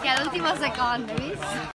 Che è l'ultimo secondo, visto?